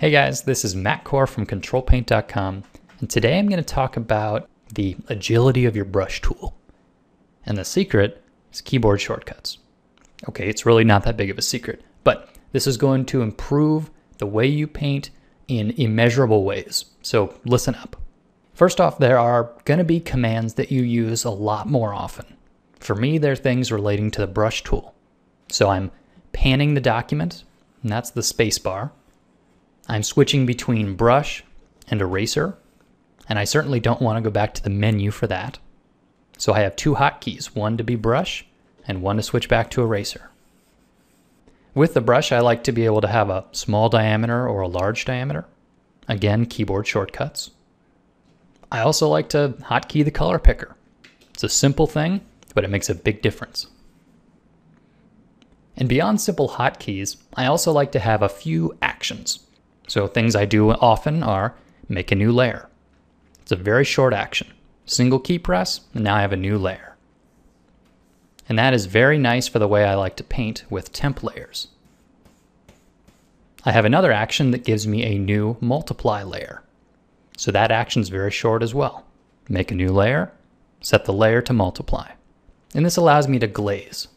Hey guys, this is Matt Kohr from CtrlPaint.com, and today I'm going to talk about the agility of your brush tool. And the secret is keyboard shortcuts. Okay, it's really not that big of a secret, but this is going to improve the way you paint in immeasurable ways. So listen up. First off, there are going to be commands that you use a lot more often. For me, they're things relating to the brush tool. So I'm panning the document, and that's the spacebar. I'm switching between brush and eraser, and I certainly don't want to go back to the menu for that. So I have two hotkeys, one to be brush and one to switch back to eraser. With the brush, I like to be able to have a small diameter or a large diameter. Again, keyboard shortcuts. I also like to hotkey the color picker. It's a simple thing, but it makes a big difference. And beyond simple hotkeys, I also like to have a few actions. So things I do often are make a new layer. It's a very short action. Single key press, and now I have a new layer. And that is very nice for the way I like to paint with temp layers. I have another action that gives me a new multiply layer. So that action is very short as well. Make a new layer, set the layer to multiply. And this allows me to glaze.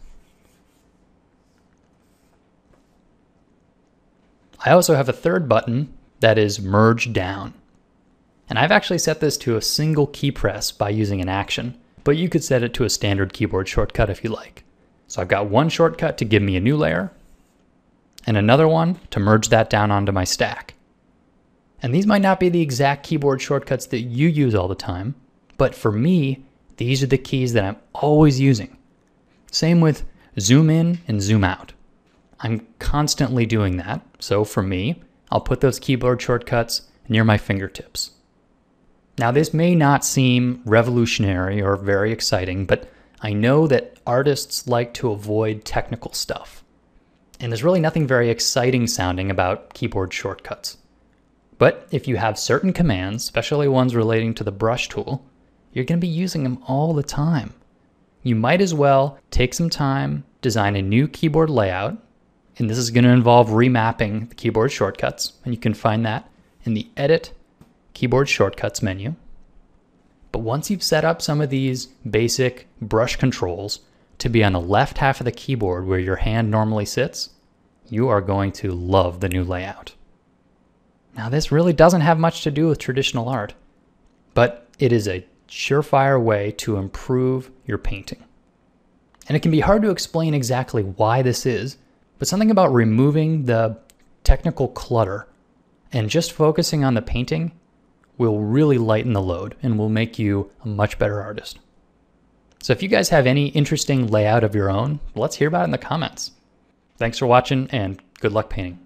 I also have a third button that is merge down. And I've actually set this to a single key press by using an action, but you could set it to a standard keyboard shortcut if you like. So I've got one shortcut to give me a new layer, and another one to merge that down onto my stack. And these might not be the exact keyboard shortcuts that you use all the time, but for me, these are the keys that I'm always using. Same with zoom in and zoom out. I'm constantly doing that. So for me, I'll put those keyboard shortcuts near my fingertips. Now, this may not seem revolutionary or very exciting, but I know that artists like to avoid technical stuff. And there's really nothing very exciting sounding about keyboard shortcuts. But if you have certain commands, especially ones relating to the brush tool, you're going to be using them all the time. You might as well take some time, design a new keyboard layout, and this is going to involve remapping the keyboard shortcuts, and you can find that in the Edit Keyboard Shortcuts menu. But once you've set up some of these basic brush controls to be on the left half of the keyboard where your hand normally sits, you are going to love the new layout. Now, this really doesn't have much to do with traditional art, but it is a surefire way to improve your painting. And it can be hard to explain exactly why this is, but something about removing the technical clutter and just focusing on the painting will really lighten the load and will make you a much better artist. So if you guys have any interesting layout of your own, let's hear about it in the comments. Thanks for watching and good luck painting.